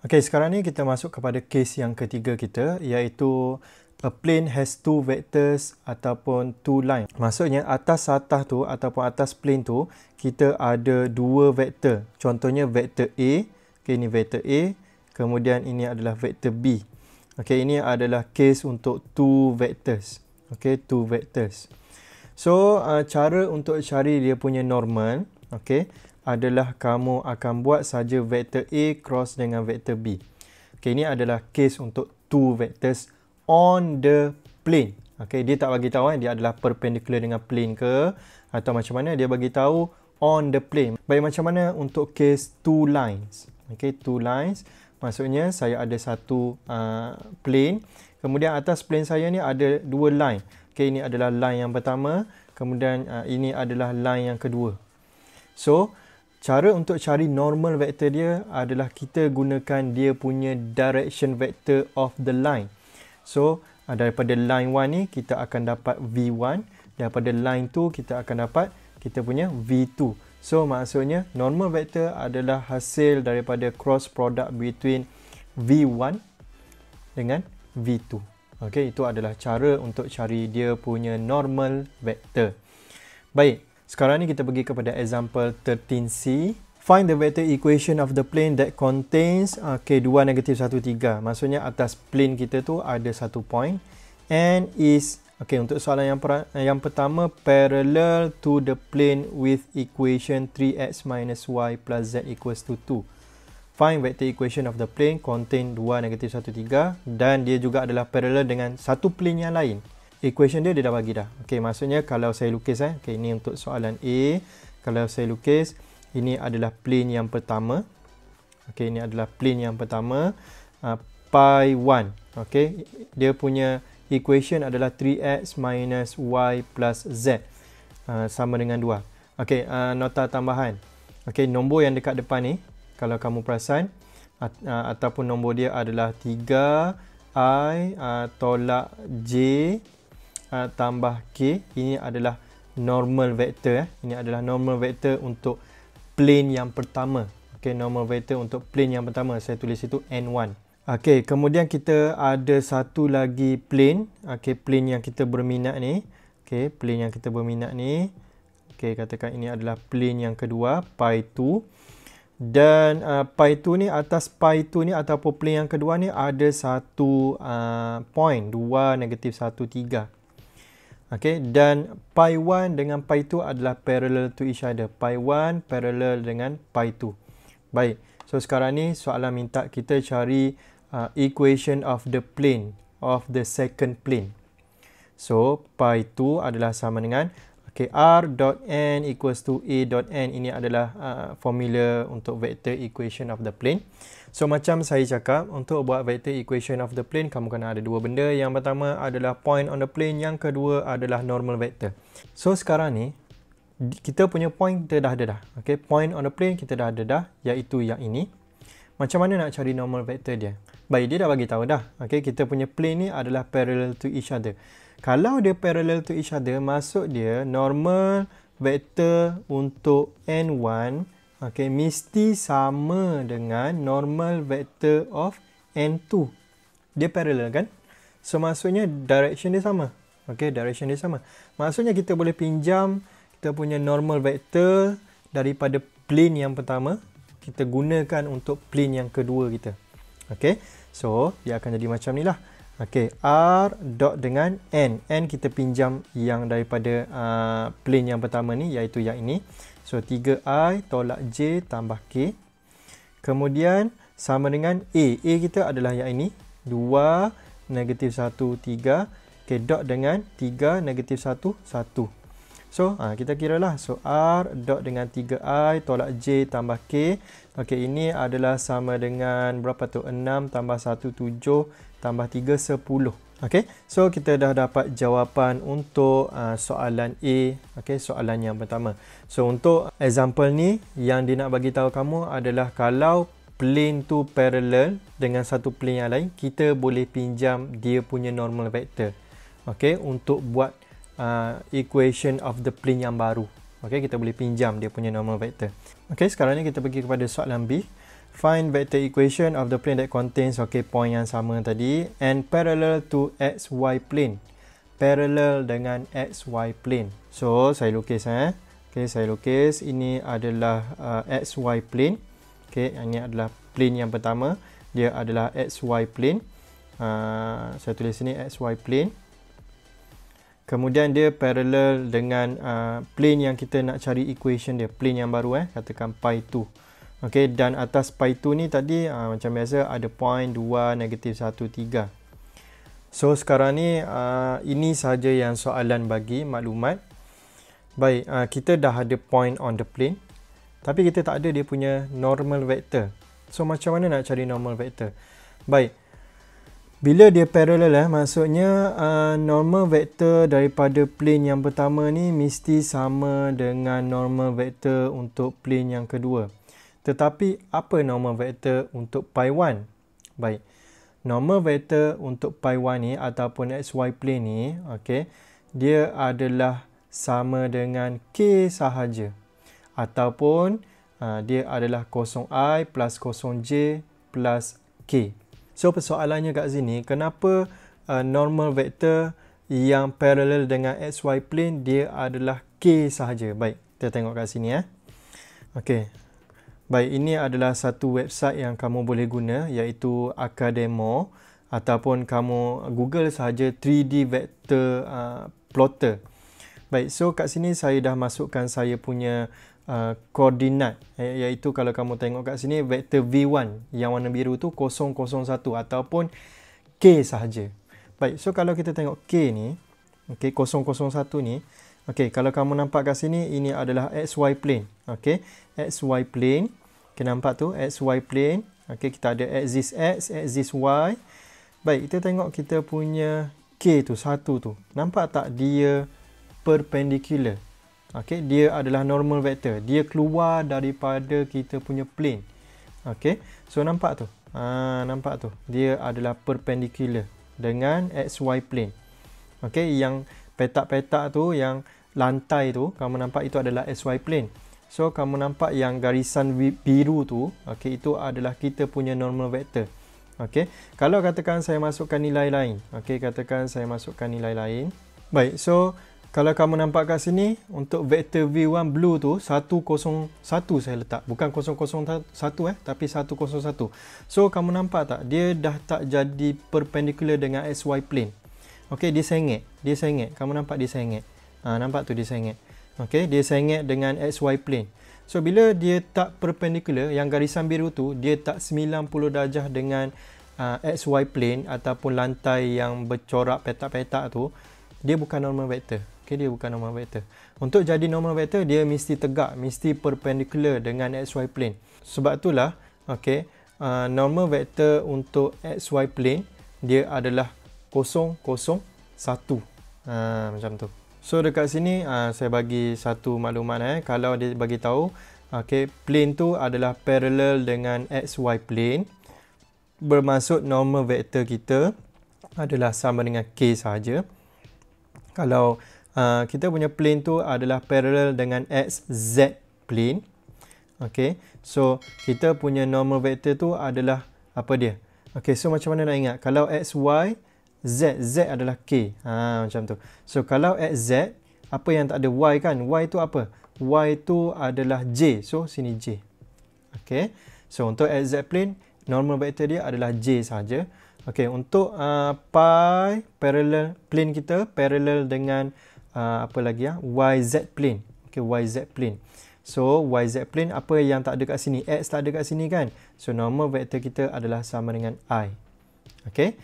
Okey, sekarang ni kita masuk kepada case yang ketiga kita iaitu a plane has two vectors ataupun two line. Maksudnya atas atas tu ataupun atas plane tu kita ada dua vektor. Contohnya vektor A, okey ini vektor A, kemudian ini adalah vektor B. Okey, ini adalah case untuk two vectors. Okey, two vectors. So, uh, cara untuk cari dia punya normal, okey, adalah kamu akan buat saja vektor A cross dengan vektor B. Okey, ini adalah case untuk two vectors on the plane. Okey, dia tak bagi tahu eh, dia adalah perpendicular dengan plane ke atau macam mana dia bagi tahu on the plane. Baik macam mana untuk case two lines? Okey, two lines. Maksudnya saya ada satu uh, plane, kemudian atas plane saya ni ada dua line. Okey, ini adalah line yang pertama, kemudian uh, ini adalah line yang kedua. So, cara untuk cari normal vector dia adalah kita gunakan dia punya direction vector of the line. So, uh, daripada line 1 ni kita akan dapat V1, daripada line 2 kita akan dapat kita punya V2. So maksudnya normal vector adalah hasil daripada cross product between V1 dengan V2. Okey, itu adalah cara untuk cari dia punya normal vector. Baik, sekarang ni kita pergi kepada example 13C. Find the vector equation of the plane that contains okay, 2 negatif 1, 3. Maksudnya atas plane kita tu ada satu point and is Okey, untuk soalan yang per, yang pertama parallel to the plane with equation 3x minus y plus z equals to 2. Find vector equation of the plane contain 2 negatif 1 3 dan dia juga adalah parallel dengan satu plane yang lain. Equation dia dia dah bagi dah. Okey, maksudnya kalau saya lukis eh, okey ini untuk soalan A, kalau saya lukis ini adalah plane yang pertama. Okey, ini adalah plane yang pertama uh, pi 1. Okey, dia punya equation adalah 3x minus y plus z uh, sama dengan 2. Okey, uh, nota tambahan. Okey, nombor yang dekat depan ni kalau kamu perasan at, uh, ataupun nombor dia adalah 3i uh, tolak j uh, tambah k. Ini adalah normal vector eh. Ini adalah normal vector untuk plane yang pertama. Okey, normal vector untuk plane yang pertama. Saya tulis itu n1. Okey, kemudian kita ada satu lagi plane. Okey, plane yang kita berminat ni. Okey, plane yang kita berminat ni. Okey, katakan ini adalah plane yang kedua, pi 2. Dan uh, pi 2 ni atas pi 2 ni ataupun plane yang kedua ni ada satu uh, point, 2 negatif 1 3. Okey, dan pi 1 dengan pi 2 adalah parallel to each other. Pi 1 parallel dengan pi 2. Baik. So sekarang ni soalan minta kita cari uh, equation of the plane of the second plane. So, pi 2 adalah sama dengan okay, r dot n equals to a dot n. Ini adalah uh, formula untuk vector equation of the plane. So, macam saya cakap, untuk buat vector equation of the plane, kamu kena ada dua benda. Yang pertama adalah point on the plane. Yang kedua adalah normal vector. So, sekarang ni, kita punya point kita dah ada dah. Okay, point on the plane kita dah ada dah, iaitu yang ini. Macam mana nak cari normal vector dia? Baik, dia dah bagi tahu dah. Okey, kita punya plane ni adalah parallel to each other. Kalau dia parallel to each other, maksud dia normal vector untuk n1 okey mesti sama dengan normal vector of n2. Dia parallel kan? So maksudnya direction dia sama. Okey, direction dia sama. Maksudnya kita boleh pinjam kita punya normal vector daripada plane yang pertama kita gunakan untuk plane yang kedua kita. Okey. So, dia akan jadi macam ni lah. Okay, R dot dengan N. N kita pinjam yang daripada uh, plane yang pertama ni, iaitu yang ini. So, 3I tolak J tambah K. Kemudian, sama dengan A. A kita adalah yang ini. 2, negatif 1, 3. Okay, dot dengan 3, negatif 1, 1. So, ha, kita kira lah. So, R dot dengan 3I tolak J tambah K. Okey, ini adalah sama dengan berapa tu? 6 tambah 1, 7 tambah 3, 10. Okey, so kita dah dapat jawapan untuk uh, soalan A. Okey, soalan yang pertama. So, untuk example ni, yang dia nak bagi tahu kamu adalah kalau plane tu parallel dengan satu plane yang lain, kita boleh pinjam dia punya normal vector. Okey, untuk buat uh, equation of the plane yang baru. Okey, kita boleh pinjam dia punya normal vector. Okey, sekarang ni kita pergi kepada soalan B. find vector equation of the plane that contains okay point yang sama tadi and parallel to xy plane. Parallel dengan xy plane. So saya lukis eh. Okey saya lukis. Ini adalah uh, xy plane. Okey ini adalah plane yang pertama. Dia adalah xy plane. Uh, saya tulis sini xy plane. Kemudian dia parallel dengan uh, plane yang kita nak cari equation dia. Plane yang baru eh. Katakan pi 2 Okey dan atas pi 2 ni tadi uh, macam biasa ada point 2 negatif 1 3. So sekarang ni uh, ini saja yang soalan bagi maklumat. Baik, uh, kita dah ada point on the plane. Tapi kita tak ada dia punya normal vector. So macam mana nak cari normal vector? Baik. Bila dia parallel eh maksudnya uh, normal vector daripada plane yang pertama ni mesti sama dengan normal vector untuk plane yang kedua. Tetapi apa normal vector untuk pi 1? Baik. Normal vector untuk pi 1 ni ataupun xy plane ni, okey, dia adalah sama dengan k sahaja. Ataupun uh, dia adalah 0i plus 0j plus k. So persoalannya kat sini, kenapa uh, normal vector yang parallel dengan xy plane dia adalah k sahaja? Baik, kita tengok kat sini. Eh. Okey, Baik, ini adalah satu website yang kamu boleh guna iaitu Academo ataupun kamu Google sahaja 3D Vector uh, Plotter. Baik, so kat sini saya dah masukkan saya punya uh, koordinat iaitu kalau kamu tengok kat sini vektor V1 yang warna biru tu 001 ataupun K sahaja. Baik, so kalau kita tengok K ni, okay, 001 ni, okay, kalau kamu nampak kat sini ini adalah XY plane. Okay, XY plane Okay, nampak tu xy plane. Okay, kita ada axis x, axis y. Baik, kita tengok kita punya k tu, satu tu. Nampak tak dia perpendicular? Okay, dia adalah normal vector. Dia keluar daripada kita punya plane. Okay, so nampak tu. Ha, nampak tu. Dia adalah perpendicular dengan xy plane. Okay, yang petak-petak tu, yang lantai tu, kamu nampak itu adalah xy plane. So kamu nampak yang garisan biru tu, okey itu adalah kita punya normal vector. Okey. Kalau katakan saya masukkan nilai lain, okey katakan saya masukkan nilai lain. Baik, so kalau kamu nampak kat sini untuk vektor V1 blue tu 101 saya letak. Bukan 001 eh tapi 101. So kamu nampak tak dia dah tak jadi perpendicular dengan XY plane. Okey, dia sengit. Dia sengit. Kamu nampak dia sengit. Ha, nampak tu dia sengit. Okey, dia sengit dengan XY plane. So bila dia tak perpendicular, yang garisan biru tu dia tak 90 darjah dengan uh, XY plane ataupun lantai yang bercorak petak-petak tu, dia bukan normal vector. Okey, dia bukan normal vector. Untuk jadi normal vector, dia mesti tegak, mesti perpendicular dengan XY plane. Sebab itulah, okey, uh, normal vector untuk XY plane dia adalah 001. Ha, macam tu. So dekat sini uh, saya bagi satu maklumat eh kalau dia bagi tahu okey plane tu adalah parallel dengan xy plane bermaksud normal vector kita adalah sama dengan k saja. Kalau uh, kita punya plane tu adalah parallel dengan xz plane okey so kita punya normal vector tu adalah apa dia? Okey so macam mana nak ingat kalau xy Z, Z adalah K. Ha, macam tu. So, kalau X Z, apa yang tak ada Y kan? Y tu apa? Y tu adalah J. So, sini J. Okay. So, untuk X Z plane, normal vector dia adalah J saja. Okay, untuk uh, pi parallel plane kita, parallel dengan uh, apa lagi ya? YZ plane. Okay, YZ plane. So, YZ plane, apa yang tak ada kat sini? X tak ada kat sini kan? So, normal vector kita adalah sama dengan I. Okay.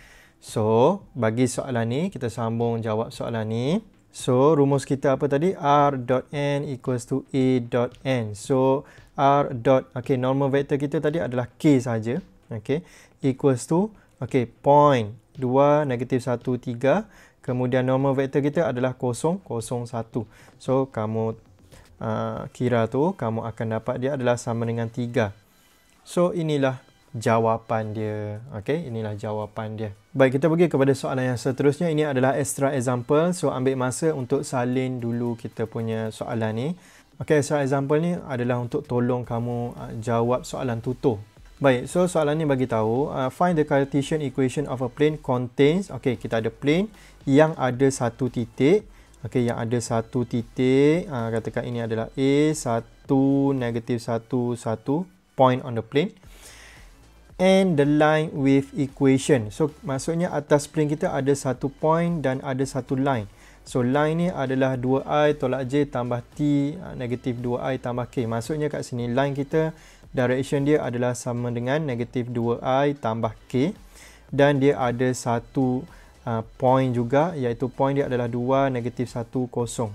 So, bagi soalan ni, kita sambung jawab soalan ni. So, rumus kita apa tadi? R dot N equals to A dot N. So, R dot, okay, normal vector kita tadi adalah K saja. Okay, equals to, okay, point 2, negatif 1, 3. Kemudian normal vector kita adalah 0, 0, 1. So, kamu uh, kira tu, kamu akan dapat dia adalah sama dengan 3. So, inilah jawapan dia. Okey, inilah jawapan dia. Baik, kita pergi kepada soalan yang seterusnya. Ini adalah extra example. So, ambil masa untuk salin dulu kita punya soalan ni. Okey, extra example ni adalah untuk tolong kamu uh, jawab soalan tutur. Baik, so soalan ni bagi tahu uh, find the Cartesian equation of a plane contains okey kita ada plane yang ada satu titik okey yang ada satu titik uh, katakan ini adalah A satu negatif satu satu point on the plane and the line with equation. So maksudnya atas plane kita ada satu point dan ada satu line. So line ni adalah 2i tolak j tambah t uh, negatif 2i tambah k. Maksudnya kat sini line kita direction dia adalah sama dengan negatif 2i tambah k dan dia ada satu uh, point juga iaitu point dia adalah 2 negatif 1 kosong.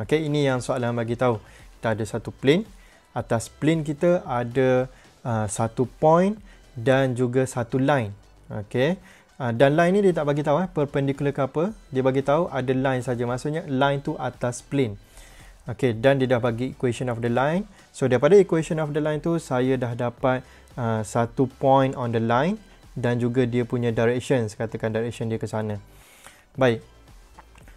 Okey, ini yang soalan bagi tahu. Kita ada satu plane. Atas plane kita ada uh, satu point dan juga satu line. Okey. Uh, dan line ni dia tak bagi tahu eh perpendicular ke apa. Dia bagi tahu ada line saja. Maksudnya line tu atas plane. Okey, dan dia dah bagi equation of the line. So daripada equation of the line tu saya dah dapat uh, satu point on the line dan juga dia punya direction, katakan direction dia ke sana. Baik.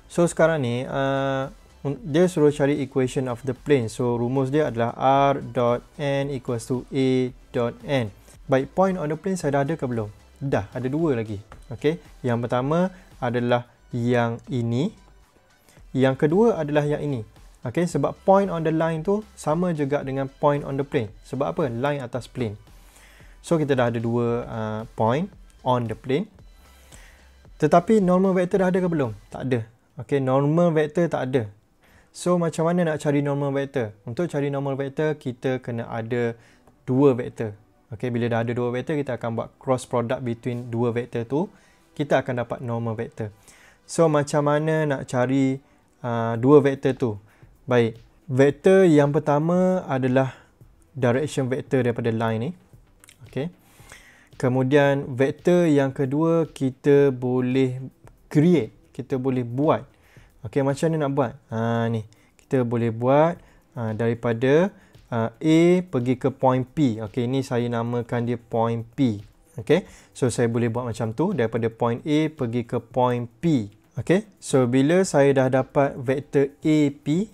So sekarang ni uh, dia suruh cari equation of the plane. So rumus dia adalah r dot n equals to a dot n. Baik, point on the plane saya dah ada ke belum? Dah, ada dua lagi. Okey. Yang pertama adalah yang ini. Yang kedua adalah yang ini. Okay, sebab point on the line tu sama juga dengan point on the plane. Sebab apa? Line atas plane. So, kita dah ada dua uh, point on the plane. Tetapi normal vector dah ada ke belum? Tak ada. Okay, normal vector tak ada. So, macam mana nak cari normal vector? Untuk cari normal vector, kita kena ada dua vector. Okay, bila dah ada dua vector, kita akan buat cross product between dua vector tu. Kita akan dapat normal vector. So, macam mana nak cari uh, dua vector tu? Baik, vektor yang pertama adalah direction vector daripada line ni. Okey. Kemudian vektor yang kedua kita boleh create, kita boleh buat. Okey, macam mana nak buat? Ha ni. Kita boleh buat ha, daripada ha, A pergi ke point P. Okey, ini saya namakan dia point P. Okey. So saya boleh buat macam tu daripada point A pergi ke point P. Okey. So bila saya dah dapat vektor AP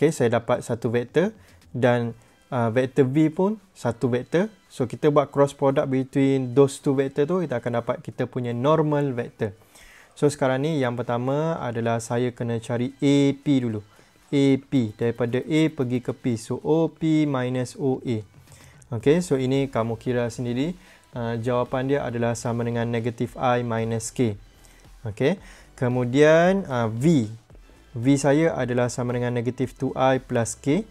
Okay, saya dapat satu vektor dan uh, vektor V pun satu vektor. So, kita buat cross product between those two vektor tu, kita akan dapat kita punya normal vektor. So, sekarang ni yang pertama adalah saya kena cari AP dulu. AP daripada A pergi ke P. So, OP minus OA. Okay, so ini kamu kira sendiri. Uh, jawapan dia adalah sama dengan negative I minus K. Okay, kemudian uh, V. V saya adalah sama dengan negatif 2i plus k.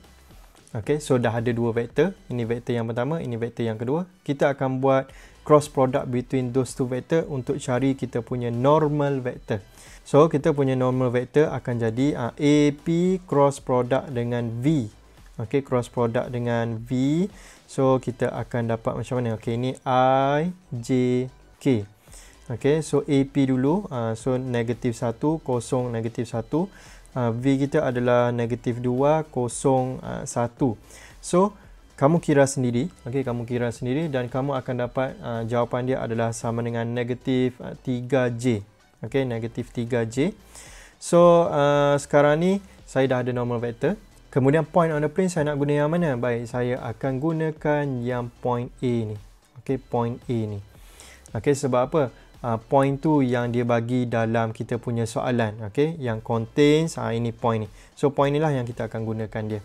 Okay, so dah ada dua vektor. Ini vektor yang pertama, ini vektor yang kedua. Kita akan buat cross product between those two vektor untuk cari kita punya normal vektor. So, kita punya normal vektor akan jadi uh, ah, AP cross product dengan V. Okay, cross product dengan V. So, kita akan dapat macam mana? Okay, ini I, J, K. Okay, so AP dulu. Uh, so, negatif 1, kosong negatif 1. Uh, V kita adalah negatif 2, kosong uh, 1. So, kamu kira sendiri. Okay, kamu kira sendiri dan kamu akan dapat uh, jawapan dia adalah sama dengan negatif uh, 3J. Okay, negatif 3J. So, uh, sekarang ni saya dah ada normal vector. Kemudian point on the plane saya nak guna yang mana? Baik, saya akan gunakan yang point A ni. Okay, point A ni. Okay, sebab apa? uh, point tu yang dia bagi dalam kita punya soalan okay? yang contains uh, ini point ni so point inilah yang kita akan gunakan dia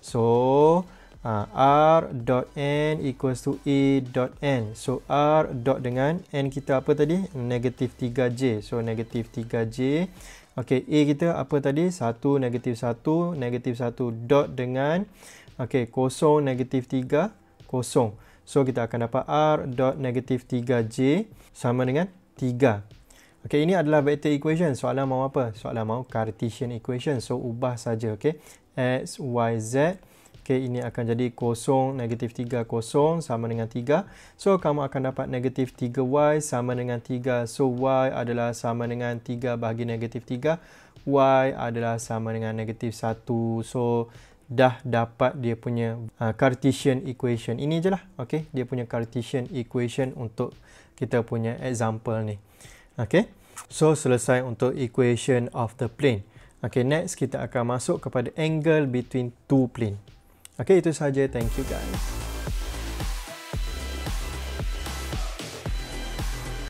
so uh, r dot n equals to a dot n so r dot dengan n kita apa tadi negatif 3j so negatif 3j Okay, A kita apa tadi? 1, negatif 1, negatif 1 dot dengan okay, kosong, negatif 3, kosong. So kita akan dapat R dot negatif 3J sama dengan 3. Okay, ini adalah vector equation. Soalan mau apa? Soalan mau Cartesian equation. So ubah saja. Okay, X, Y, Z. Okay, ini akan jadi kosong, negatif 3, kosong sama dengan 3. So kamu akan dapat negatif 3Y sama dengan 3. So Y adalah sama dengan 3 bahagi negatif 3. Y adalah sama dengan negatif 1. So dah dapat dia punya uh, Cartesian equation. Ini je lah. Okay. Dia punya Cartesian equation untuk kita punya example ni. Okay. So, selesai untuk equation of the plane. Okay. Next, kita akan masuk kepada angle between two plane. Okay. Itu saja. Thank you guys.